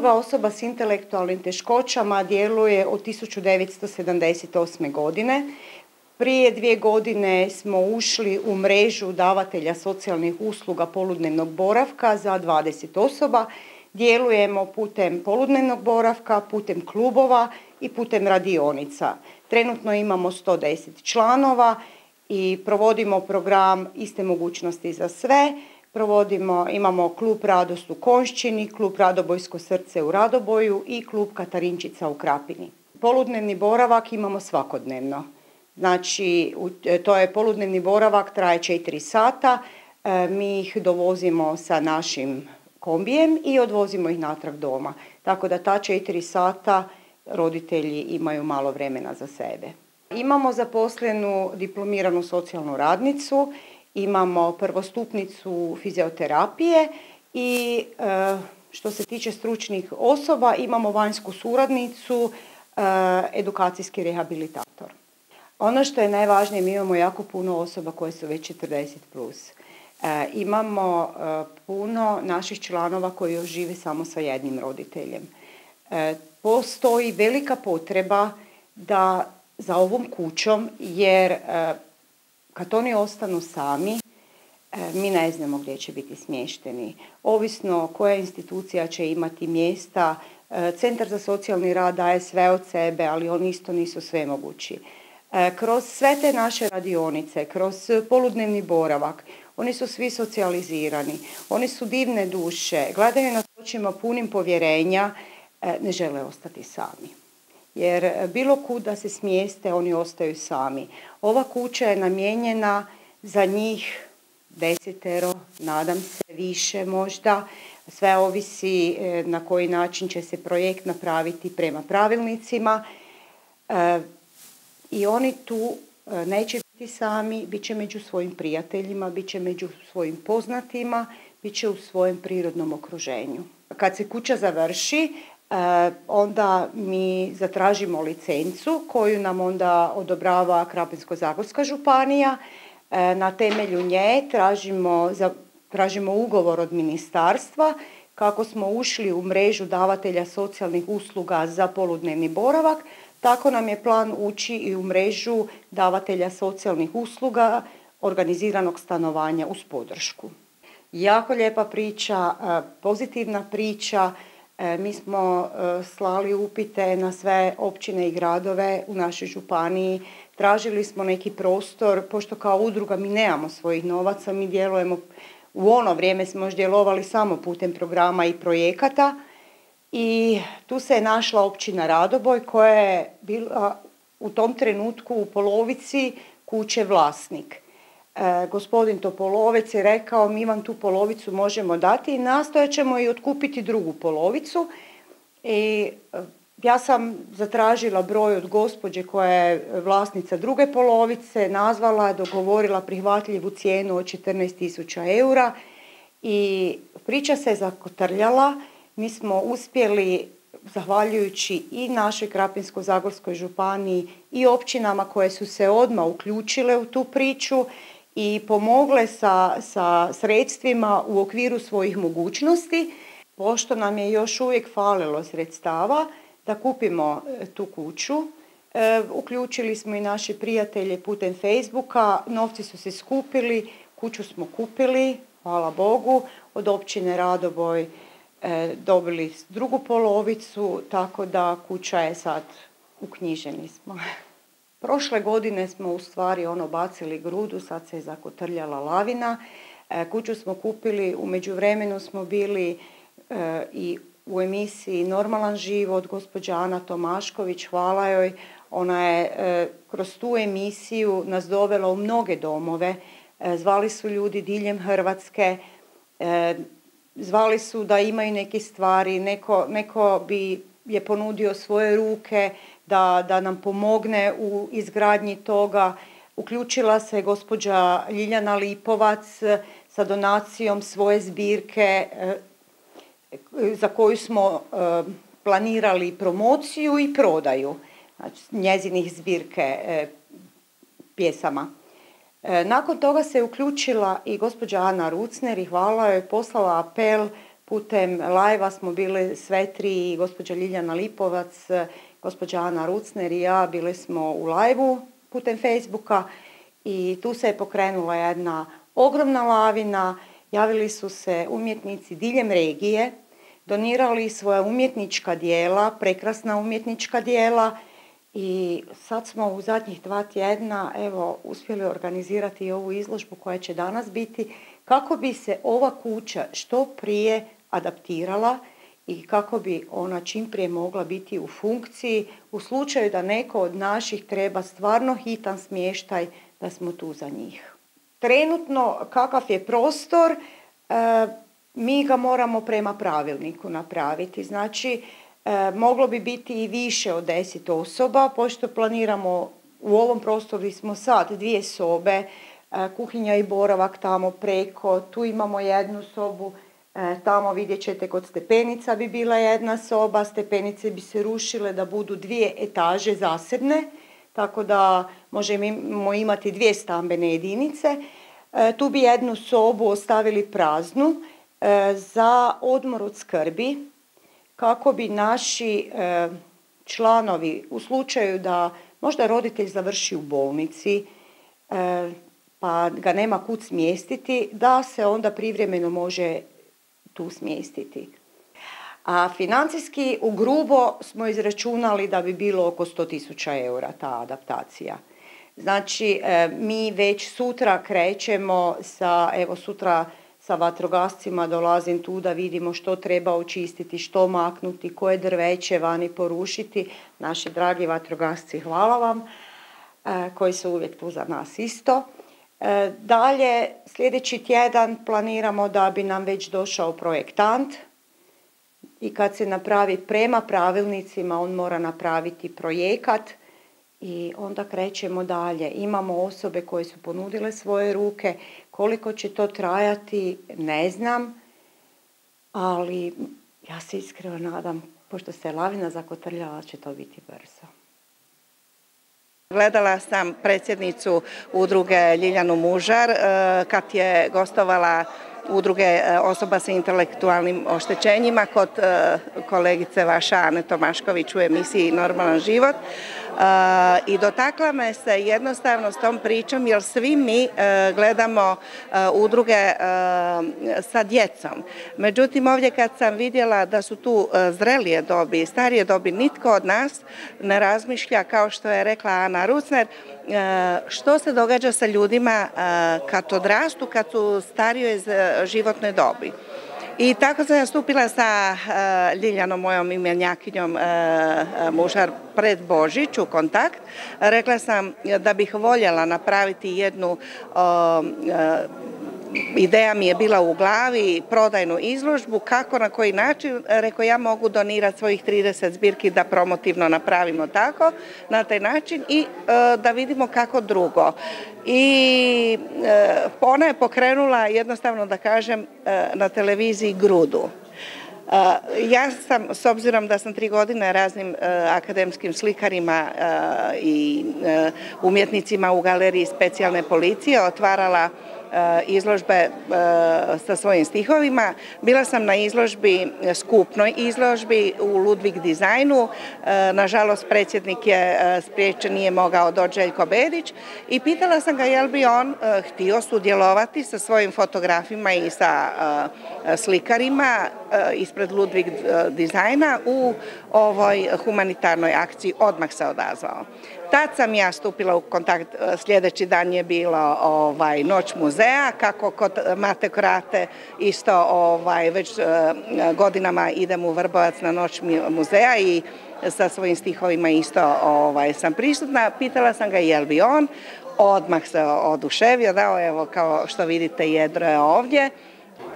Udruga osoba s intelektualnim teškoćama djeluje od 1978. godine. Prije dvije godine smo ušli u mrežu davatelja socijalnih usluga poludnevnog boravka za 20 osoba. Djelujemo putem poludnevnog boravka, putem klubova i putem radionica. Trenutno imamo 110 članova i provodimo program iste mogućnosti za sve. Provodimo, imamo klub Radost u Konšćini, klub Radobojsko srce u Radoboju i klub Katarinčica u Krapini. Poludnevni boravak imamo svakodnevno. Znači, to je poludnevni boravak, traje 4 sata. E, mi ih dovozimo sa našim kombijem i odvozimo ih natrag doma. Tako da ta 4 sata roditelji imaju malo vremena za sebe. Imamo zaposlenu diplomiranu socijalnu radnicu, imamo prvostupnicu fizioterapije i e, što se tiče stručnih osoba imamo vanjsku suradnicu, e, edukacijski rehabilitator. Ono što je najvažnije, mi imamo jako puno osoba koje su već 40+. Plus. E, imamo puno naših članova koji još žive samo sa jednim roditeljem. Postoji velika potreba da za ovom kućom jer kad oni ostanu sami, e, mi ne znamo gdje će biti smješteni. Ovisno koja institucija će imati mjesta, e, Centar za socijalni rad daje sve od sebe, ali oni isto nisu sve mogući. E, kroz sve te naše radionice, kroz poludnevni boravak, oni su svi socijalizirani, oni su divne duše, gledaju na očima punim povjerenja, ne žele ostati sami jer bilo kud da se smijeste oni ostaju sami. Ova kuća je namijenjena za njih desetero, nadam se više možda. Sve ovisi e, na koji način će se projekt napraviti prema pravilnicima. E, I oni tu e, neće biti sami, bit će među svojim prijateljima, bit će među svojim poznatima, bit će u svojem prirodnom okruženju. Kad se kuća završi, E, onda mi zatražimo licencu koju nam onda odobrava Krapinsko-zagorska županija. E, na temelju nje tražimo, tražimo ugovor od ministarstva kako smo ušli u mrežu davatelja socijalnih usluga za poludnevni boravak, tako nam je plan ući i u mrežu davatelja socijalnih usluga organiziranog stanovanja uz podršku. Jako lijepa priča, e, pozitivna priča, mi smo e, slali upite na sve općine i gradove u našoj županiji. Tražili smo neki prostor, pošto kao udruga mi nemamo svojih novaca, mi djelujemo, u ono vrijeme smo još djelovali samo putem programa i projekata. I tu se je našla općina Radoboj koja je bila u tom trenutku u polovici kuće vlasnik. E, gospodin Topolovec je rekao mi vam tu polovicu možemo dati i nastojat ćemo i otkupiti drugu polovicu. I e, ja sam zatražila broj od gospođe koja je vlasnica druge polovice, nazvala, dogovorila prihvatljivu cijenu od 14.000 eura i priča se zakotrljala. Mi smo uspjeli, zahvaljujući i našoj Krapinsko-zagorskoj županiji i općinama koje su se odmah uključile u tu priču i pomogle sa, sa sredstvima u okviru svojih mogućnosti, pošto nam je još uvijek falilo sredstava da kupimo e, tu kuću. E, uključili smo i naše prijatelje putem Facebooka, novci su se skupili, kuću smo kupili, hvala Bogu, od općine Radoboj e, dobili drugu polovicu, tako da kuća je sad uknjiženi smo. Prošle godine smo u stvari ono bacili grudu, sad se je zakotrljala lavina. E, kuću smo kupili, u međuvremenu smo bili e, i u emisiji Normalan život, gospođa Ana Tomašković, hvala joj. Ona je e, kroz tu emisiju nas dovela u mnoge domove. Zvali su ljudi diljem Hrvatske, zvali su da imaju neke stvari, neko, neko bi je ponudio svoje ruke, da, da nam pomogne u izgradnji toga. Uključila se gospođa Ljiljana Lipovac sa donacijom svoje zbirke e, za koju smo e, planirali promociju i prodaju znači, njezinih zbirke e, pjesama. Nakon toga se uključila i gospođa Ana Rucner i hvala joj poslala apel putem lajva smo bile sve tri, gospođa Ljiljana Lipovac, gospođa Ana Rucner i ja, bile smo u lajvu putem Facebooka i tu se je pokrenula jedna ogromna lavina, javili su se umjetnici diljem regije, donirali svoja umjetnička dijela, prekrasna umjetnička dijela i sad smo u zadnjih dva tjedna evo uspjeli organizirati ovu izložbu koja će danas biti kako bi se ova kuća što prije adaptirala i kako bi ona čim prije mogla biti u funkciji u slučaju da neko od naših treba stvarno hitan smještaj da smo tu za njih. Trenutno kakav je prostor, e, mi ga moramo prema pravilniku napraviti. Znači, e, moglo bi biti i više od deset osoba, pošto planiramo u ovom prostoru smo sad dvije sobe, e, kuhinja i boravak tamo preko, tu imamo jednu sobu, tamo vidjet ćete kod stepenica bi bila jedna soba, stepenice bi se rušile da budu dvije etaže zasebne, tako da možemo imati dvije stambene jedinice. E, tu bi jednu sobu ostavili praznu e, za odmor od skrbi kako bi naši e, članovi u slučaju da možda roditelj završi u bolnici pa ga nema kud smjestiti, da se onda privremeno može tu smjestiti. A financijski u grubo smo izračunali da bi bilo oko 100.000 eura ta adaptacija. Znači, e, mi već sutra krećemo sa, evo sutra sa vatrogascima dolazim tu da vidimo što treba očistiti, što maknuti, koje drveće vani porušiti. Naši dragi vatrogasci, hvala vam, e, koji su uvijek tu za nas isto. E, dalje, sljedeći tjedan planiramo da bi nam već došao projektant i kad se napravi prema pravilnicima, on mora napraviti projekat i onda krećemo dalje. Imamo osobe koje su ponudile svoje ruke, koliko će to trajati ne znam, ali ja se iskreno nadam, pošto se lavina zakotrljava, će to biti brzo. Gledala sam predsjednicu udruge Ljiljanu Mužar eh, kad je gostovala udruge e, osoba sa intelektualnim oštećenjima kod e, kolegice vaša Ane Tomašković u emisiji Normalan život e, i dotakla me se jednostavno s tom pričom jer svi mi gledamo udruge sa djecom. Međutim, ovdje kad sam vidjela da su tu zrelije dobi, starije dobi, nitko od nas ne razmišlja kao što je rekla Ana Rucner, što se događa sa ljudima kad odrastu, kad su starijoj životnoj dobi. I tako sam ja stupila sa Ljiljanom, mojom imenjakinjom mužar pred Božić u kontakt. Rekla sam da bih voljela napraviti jednu ideja mi je bila u glavi prodajnu izložbu, kako, na koji način, rekao ja mogu donirati svojih 30 zbirki da promotivno napravimo tako, na taj način i e, da vidimo kako drugo. I e, ona je pokrenula, jednostavno da kažem, e, na televiziji Grudu. Ja sam, s obzirom da sam tri godine raznim akademskim slikarima i umjetnicima u galeriji specijalne policije otvarala izložbe eh, sa svojim stihovima. Bila sam na izložbi, skupnoj izložbi u Ludvig dizajnu. Eh, nažalost, predsjednik je spriječen, nije mogao doći Željko Bedić i pitala sam ga jel bi on htio sudjelovati sa svojim fotografima i sa slikarima ispred Ludvig dizajna u ovoj humanitarnoj akciji. Odmah se odazvao. Tad sam ja stupila u kontakt, e, sljedeći dan je bilo ovaj, noć muzeja, kako kod Mate Krate isto ovaj, već e, godinama idem u Vrbovac na noć muzeja i sa svojim stihovima isto ovaj, sam prisutna. Pitala sam ga jel bi on, odmah se oduševio, dao evo kao što vidite jedro je ovdje.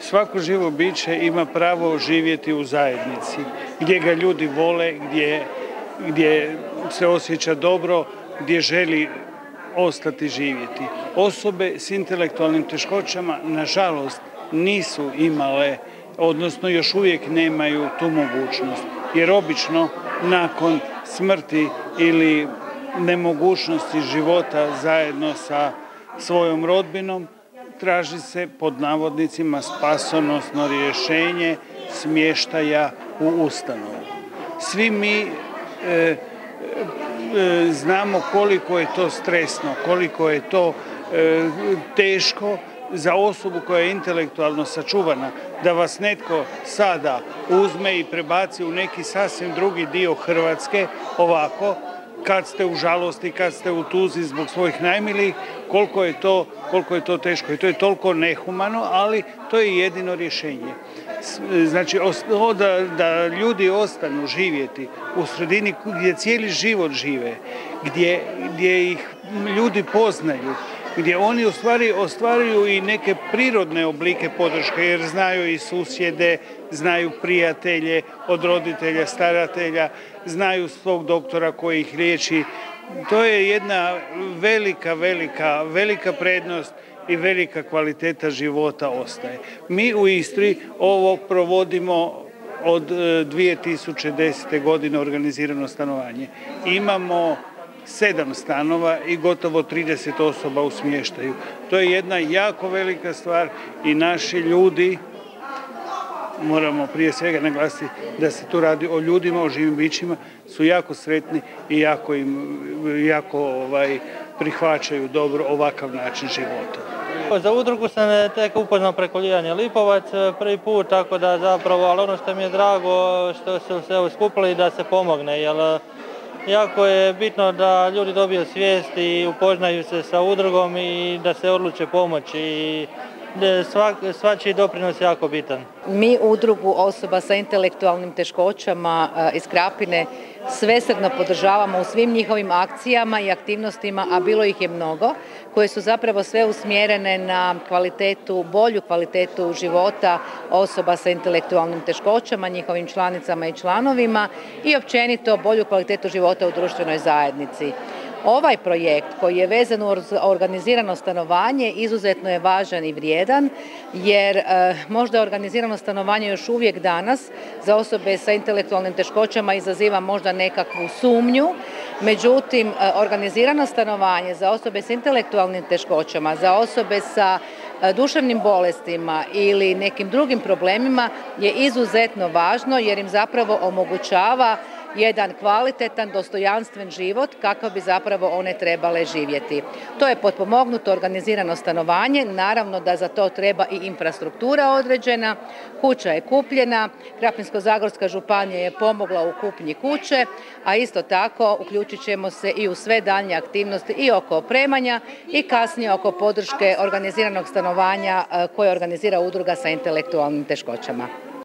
Svako živo biće ima pravo živjeti u zajednici, gdje ga ljudi vole, gdje, gdje se osjeća dobro, gdje želi ostati živjeti. Osobe s intelektualnim teškoćama, nažalost, nisu imale, odnosno još uvijek nemaju tu mogućnost. Jer obično nakon smrti ili nemogućnosti života zajedno sa svojom rodbinom traži se pod navodnicima spasonosno rješenje smještaja u ustanovu. Svi mi znamo koliko je to stresno, koliko je to e, teško za osobu koja je intelektualno sačuvana, da vas netko sada uzme i prebaci u neki sasvim drugi dio Hrvatske ovako, kad ste u žalosti, kad ste u tuzi zbog svojih najmilijih, koliko je to, koliko je to teško. I to je toliko nehumano, ali to je jedino rješenje. Znači, da, da ljudi ostanu živjeti u sredini gdje cijeli život žive, gdje, gdje ih ljudi poznaju, gdje oni u stvari ostvaruju i neke prirodne oblike podrške jer znaju i susjede, znaju prijatelje od roditelja, staratelja, znaju svog doktora koji ih liječi. To je jedna velika, velika, velika prednost i velika kvaliteta života ostaje. Mi u Istri ovo provodimo od 2010. E, godine organizirano stanovanje. Imamo sedam stanova i gotovo 30 osoba u smještaju. To je jedna jako velika stvar i naši ljudi moramo prije svega naglasiti da se tu radi o ljudima, o živim bićima, su jako sretni i jako, im, jako ovaj, prihvaćaju dobro ovakav način života. Za udrugu sam tek upoznao preko Lijanje Lipovac e, prvi put, tako da zapravo, ali ono što mi je drago što su se skupili da se pomogne, jer jako je bitno da ljudi dobiju svijest i upoznaju se sa udrugom i da se odluče pomoći svačiji doprinos jako bitan. Mi udrugu osoba sa intelektualnim teškoćama e, iz Krapine svesrdno podržavamo u svim njihovim akcijama i aktivnostima, a bilo ih je mnogo, koje su zapravo sve usmjerene na kvalitetu, bolju kvalitetu života osoba sa intelektualnim teškoćama, njihovim članicama i članovima i općenito bolju kvalitetu života u društvenoj zajednici. Ovaj projekt koji je vezan uz organizirano stanovanje izuzetno je važan i vrijedan jer e, možda organizirano stanovanje još uvijek danas za osobe sa intelektualnim teškoćama izaziva možda nekakvu sumnju, međutim e, organizirano stanovanje za osobe sa intelektualnim teškoćama, za osobe sa e, duševnim bolestima ili nekim drugim problemima je izuzetno važno jer im zapravo omogućava jedan kvalitetan, dostojanstven život kako bi zapravo one trebale živjeti. To je potpomognuto organizirano stanovanje, naravno da za to treba i infrastruktura određena, kuća je kupljena, Krapinsko-Zagorska županija je pomogla u kupnji kuće, a isto tako uključit ćemo se i u sve daljnje aktivnosti i oko opremanja i kasnije oko podrške organiziranog stanovanja koje organizira udruga sa intelektualnim teškoćama.